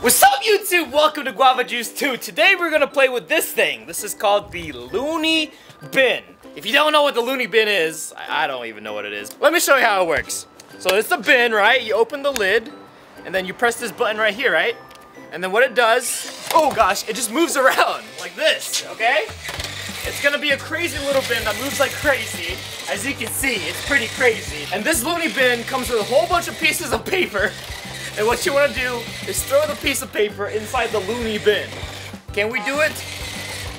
What's up YouTube? Welcome to Guava Juice 2. Today we're gonna play with this thing. This is called the Looney Bin. If you don't know what the Looney Bin is, I I don't even know what it is. Let me show you how it works. So it's the bin, right? You open the lid, and then you press this button right here, right? And then what it does, oh gosh, it just moves around like this, okay? It's gonna be a crazy little bin that moves like crazy. As you can see, it's pretty crazy. And this loony bin comes with a whole bunch of pieces of paper. And what you wanna do is throw the piece of paper inside the loony bin. Can we do it?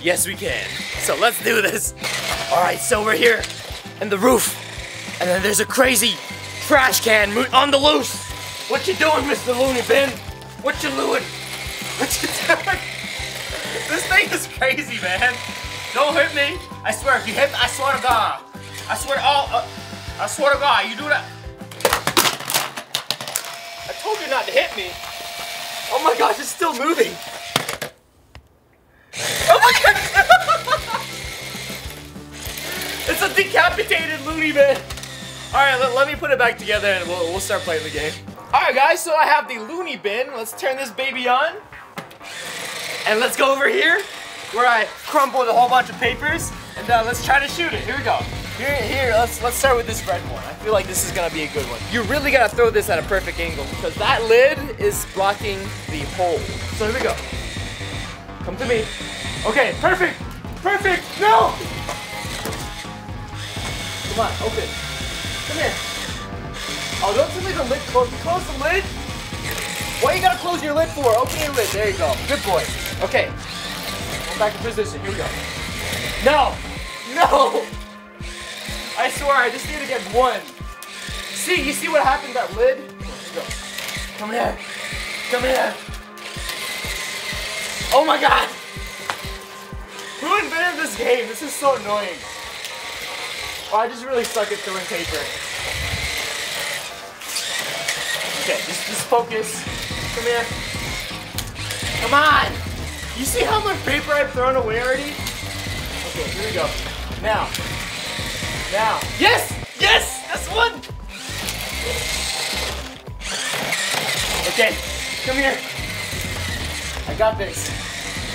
Yes, we can. So let's do this. All right, so we're here in the roof. And then there's a crazy trash can on the loose. What you doing, Mr. Loony Bin? What you doing? What you doing? This thing is crazy, man. Don't hit me. I swear, if you hit me, I swear to God. I swear to all, uh, I swear to God, you do that. I told you not to hit me. Oh my gosh, it's still moving. Oh my God. it's a decapitated loony bin. All right, let, let me put it back together and we'll, we'll start playing the game. All right, guys, so I have the loony bin. Let's turn this baby on. And let's go over here where I crumpled a whole bunch of papers and uh, let's try to shoot it. Here we go. Here, here, let's let's start with this red one. I feel like this is gonna be a good one. You really gotta throw this at a perfect angle because that lid is blocking the hole. So here we go. Come to me. Okay, perfect, perfect. No. Come on, open. Come here. Oh, don't tell me the lid close. Close the lid. What you gotta close your lid for? Open your lid. There you go. Good boy. Okay. Go back in position. Here we go. No! No! I swear, I just need to get one. See, you see what happened that lid? Come here. Come here. Oh my god! Who invented this game? This is so annoying. Oh, I just really suck at throwing paper. Okay, just, just focus. Come here. Come on! You see how much paper I've thrown away already? Okay, here we go. Now. Now. Yes! Yes! That's one! Okay, come here. I got this.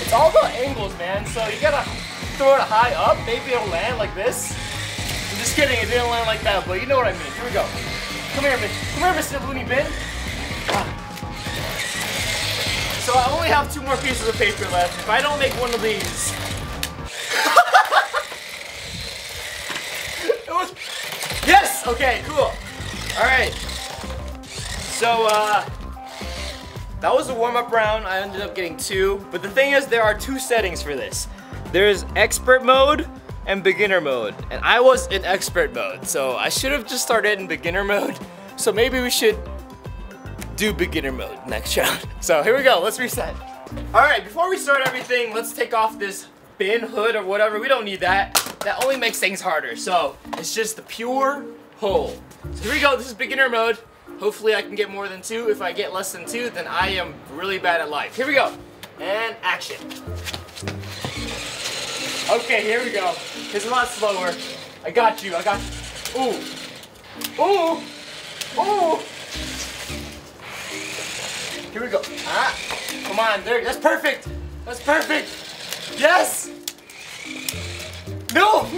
It's all about angles, man. So you gotta throw it high up. Maybe it'll land like this. I'm just kidding, it didn't land like that, but you know what I mean. Here we go. Come here, Miss. Come here, Mr. Looney Bin. Ah. So I only have two more pieces of paper left. If I don't make one of these. it was. Yes! Okay, cool. Alright. So, uh. That was a warm up round. I ended up getting two. But the thing is, there are two settings for this there's expert mode and beginner mode. And I was in expert mode. So I should have just started in beginner mode. So maybe we should do beginner mode next round. So here we go, let's reset. All right, before we start everything, let's take off this bin hood or whatever. We don't need that. That only makes things harder. So it's just the pure hole. So here we go, this is beginner mode. Hopefully I can get more than two. If I get less than two, then I am really bad at life. Here we go, and action. Okay, here we go. It's a lot slower. I got you, I got you. Ooh. Ooh. Ooh. Here we go. Ah, come on, there. That's perfect. That's perfect. Yes. No.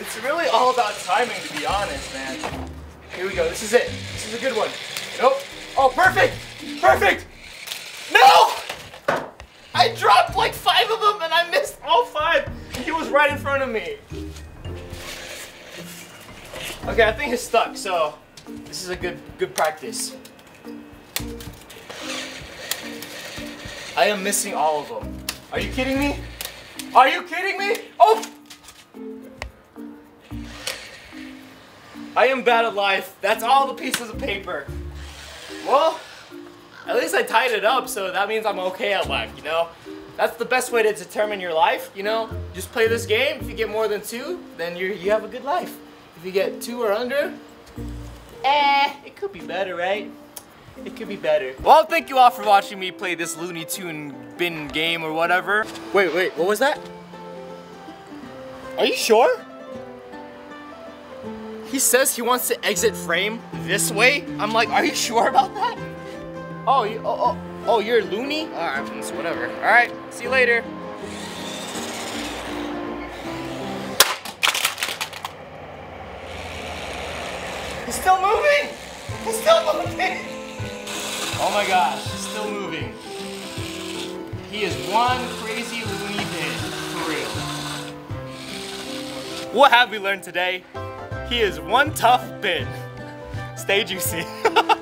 it's really all about timing, to be honest, man. Here we go. This is it. This is a good one. Nope. Oh, perfect. Perfect. No. I dropped like five of them and I missed all five. He was right in front of me. Okay, I think it's stuck, so this is a good good practice. I am missing all of them. Are you kidding me? Are you kidding me? Oh! I am bad at life. That's all the pieces of paper. Well, at least I tied it up, so that means I'm okay at life, you know? That's the best way to determine your life, you know? Just play this game. If you get more than two, then you you have a good life. If you get two or under, eh, it could be better, right? It could be better. Well, thank you all for watching me play this Looney Tune bin game or whatever. Wait, wait, what was that? Are you sure? He says he wants to exit frame this way. I'm like, are you sure about that? Oh, you, oh, oh, oh, you're loony? All right, it's whatever. All right, see you later. He's still moving! He's still moving! Oh my gosh, still moving. He is one crazy loony bin, for real. What have we learned today? He is one tough bin. Stay juicy.